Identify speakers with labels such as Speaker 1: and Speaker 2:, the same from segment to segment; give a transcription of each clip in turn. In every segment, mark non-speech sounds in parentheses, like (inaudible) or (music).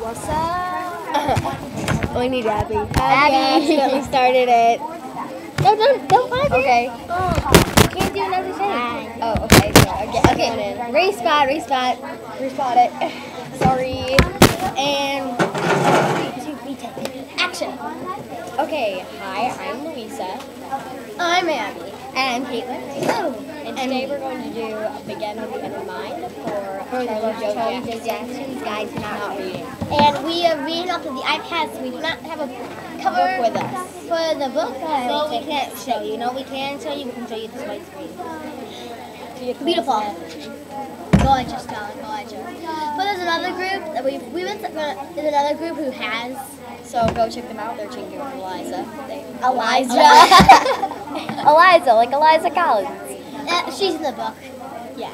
Speaker 1: What's up?
Speaker 2: Oh, we need Abby. Abby
Speaker 1: Abby.
Speaker 2: accidentally started it. No, don't, don't pause it.
Speaker 1: Okay.
Speaker 2: Oh, can't do another thing. Oh, okay. So, okay. Okay. Respot, respot. Respot it. (sighs) Sorry. And three, two, three. Action. Okay. Hi, I'm Louisa.
Speaker 1: I'm Abby.
Speaker 2: And I'm Catelyn. Oh.
Speaker 1: Hello.
Speaker 2: And today we're going to do a Begin with the Mind for
Speaker 1: For the
Speaker 2: Charlie Joe Jackson's
Speaker 1: Guide to Not
Speaker 2: Not
Speaker 1: Reading.
Speaker 2: Reading.
Speaker 1: And we are reading off of the iPad, so we do not have a cover
Speaker 2: Book with us.
Speaker 1: for the book.
Speaker 2: So we can't show you. No, we can show you. We can show you this white screen.
Speaker 1: Beautiful. Gorgeous, darling, gorgeous. But there's another group that we we went. To, there's another group who has
Speaker 2: So go check them out. They're Chinky and Eliza. They,
Speaker 1: Eliza.
Speaker 2: Eliza, (laughs) (laughs) like Eliza Collins.
Speaker 1: Uh, she's in the book.
Speaker 2: Yeah.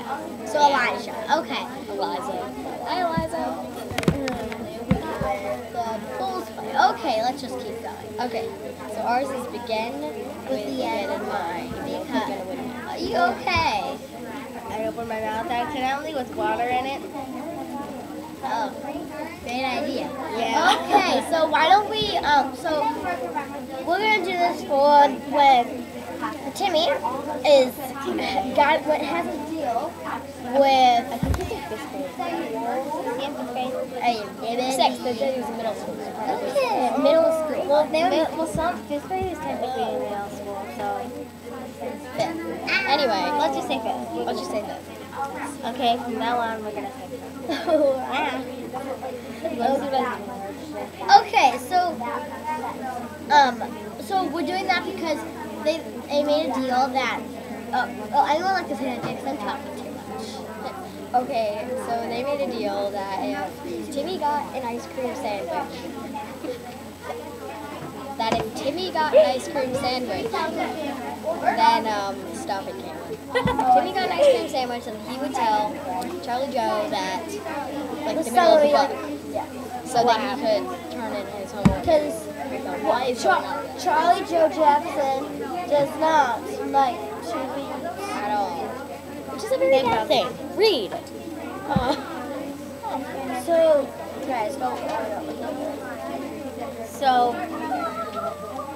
Speaker 1: So Elijah. Okay.
Speaker 2: Eliza. Hi, Eliza.
Speaker 1: The Bulls play. Okay, let's just keep going.
Speaker 2: Okay. So ours is begin with,
Speaker 1: the end
Speaker 2: in mind.
Speaker 1: Because-
Speaker 2: with.
Speaker 1: Are you okay?
Speaker 2: I opened my mouth accidentally with water in it.
Speaker 1: Oh, great idea.
Speaker 2: Yeah.
Speaker 1: Okay, so why don't we, um, so we're gonna do this for when Timmy is got what has a deal with
Speaker 2: I think he's in fifth grade. Sixth. Said he was in middle school.
Speaker 1: Okay, middle school. Well, they were
Speaker 2: well, some fifth grade is technically in middle school, so
Speaker 1: fifth.
Speaker 2: anyway, let's just say fifth. Let's just say fifth. Okay, from now on we're gonna say fifth. (laughs) Let's.
Speaker 1: Okay, so um, so we're doing that because they they made a deal that. Uh, oh, I don't like to say that because I'm talking too much. (laughs)
Speaker 2: Okay, so they made a deal that if Timmy got an ice cream sandwich, (laughs) that if Timmy got an ice cream sandwich, then um, stop it, Cameron. Timmy got an ice cream sandwich, and he would tell Charlie Joe that, like, the middle of the book, so that he could turn in his homework.
Speaker 1: Char- Charlie Joe Jackson does not like to read.
Speaker 2: at all? Which is a very bad thing. Read. Uh,
Speaker 1: So, guys, go.
Speaker 2: so,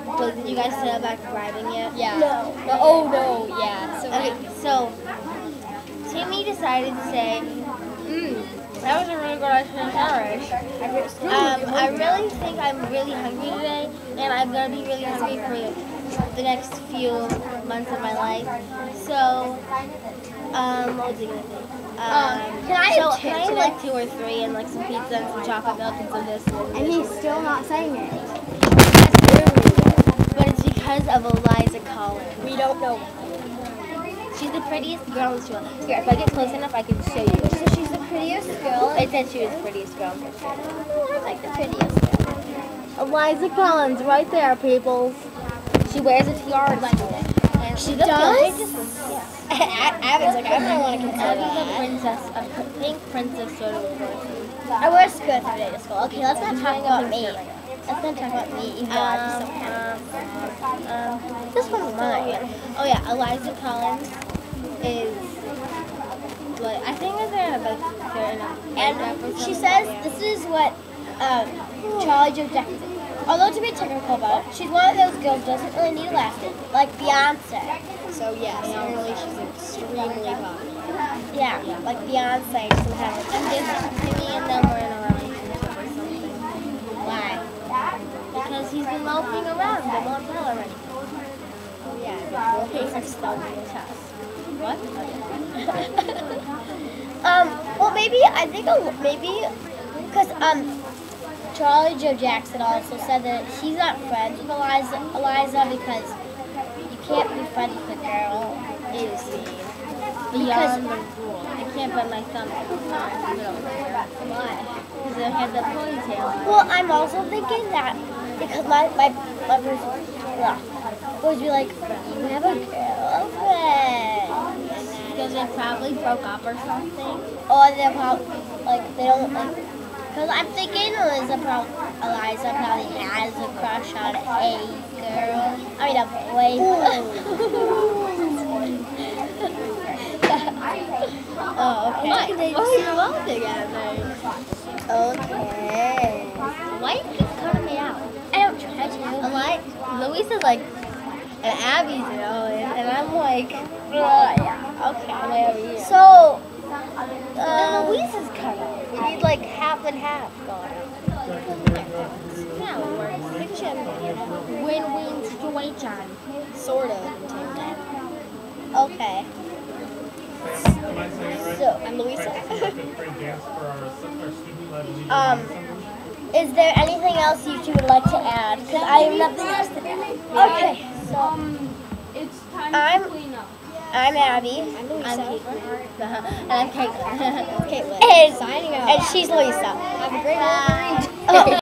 Speaker 2: well, did you guys say about driving yet? Yeah.
Speaker 1: No.
Speaker 2: No, oh no, yeah. So
Speaker 1: Okay,
Speaker 2: so Timmy decided to say, mm, that was a really good ice cream sandwich. Um, I really think I'm really hungry today, and I'm gonna be really hungry for the next few months of my life. So, um, what was he gonna say?
Speaker 1: Um, can I have
Speaker 2: so
Speaker 1: two
Speaker 2: can I have like two or three, and like some pizza and some chocolate milk and some this?
Speaker 1: And he's still not saying it.
Speaker 2: But it's because of Eliza Collins. We don't know. She's the prettiest girl in school. Here, if I get close enough, I can show you.
Speaker 1: So she's the prettiest girl.
Speaker 2: It said she was the prettiest girl in picture.
Speaker 1: I like the prettiest girl.
Speaker 2: Eliza Collins, right there, people. She wears a tiara like and
Speaker 1: She
Speaker 2: she's a
Speaker 1: does?
Speaker 2: princess. (laughs) Abby's like, I don't want to consider Abby's a princess, a p- pink princess sort of person.
Speaker 1: I wear skirts every day to school. Okay, let's not talk about me. Let's not talk about me, even though I'm so happy.
Speaker 2: um, um,
Speaker 1: This one's mine.
Speaker 2: Oh yeah, Eliza Collins like I think they're in a like they're in a breakup or
Speaker 1: And she says this is what um, Charlie Joe Jackson. Although to be technical about it, she's one of those girls who doesn't really need a last name, like Beyonce.
Speaker 2: So yes, apparently she's extremely popular.
Speaker 1: Yeah, like Beyonce doesn't have a
Speaker 2: And Timmy and them were in a relationship or something.
Speaker 1: Why?
Speaker 2: Because he's been loafing around the motel already. The case of stolen. What?
Speaker 1: Um, well, maybe I think a, maybe because um, Charlie Joe Jackson also said that he's not friends with Eliza, Eliza because you can't be friends with a girl.
Speaker 2: Is?
Speaker 1: Because-
Speaker 2: Beyond the rule. I can't put my thumb in the middle.
Speaker 1: Why?
Speaker 2: Because I had the ponytail on.
Speaker 1: Well, I'm also thinking that because my my my boys would be like, you have a girlfriend.
Speaker 2: Because they probably broke up or something.
Speaker 1: Oh, or they're probably, like, they don't, like, because I'm thinking Eliza probably, Eliza probably has a crush on a girl. I mean, a boy. (laughs) (laughs)
Speaker 2: oh, okay.
Speaker 1: Why? They
Speaker 2: just love together.
Speaker 1: Okay.
Speaker 2: Why do you keep cutting me out? I don't try to. Like, Louise is like an Abby's, you know, and, and I'm like, uh, yeah, okay, I'm Abby. Yeah.
Speaker 1: So,
Speaker 2: But then
Speaker 1: um,
Speaker 2: Louisa's cut. We need like half and half going. Yeah, it works. Maybe she had a win-win situation. Sort of.
Speaker 1: okay.
Speaker 3: Am I saying it right?
Speaker 1: So,
Speaker 2: I'm Louisa.
Speaker 3: Fifth grade dance for our, our student-led leader (laughs)
Speaker 1: Um, is there anything else you two would like to add? Because I have nothing else to add. Okay, so
Speaker 4: Um, it's time
Speaker 1: I'm-
Speaker 4: to clean up.
Speaker 1: I'm Abby.
Speaker 2: I'm Louisa. (laughs) and I'm Catelyn. (laughs) Catelyn.
Speaker 1: And,
Speaker 2: Signing out.
Speaker 1: and she's Lisa.
Speaker 2: Have a great Wolverine.
Speaker 1: Oh. (laughs)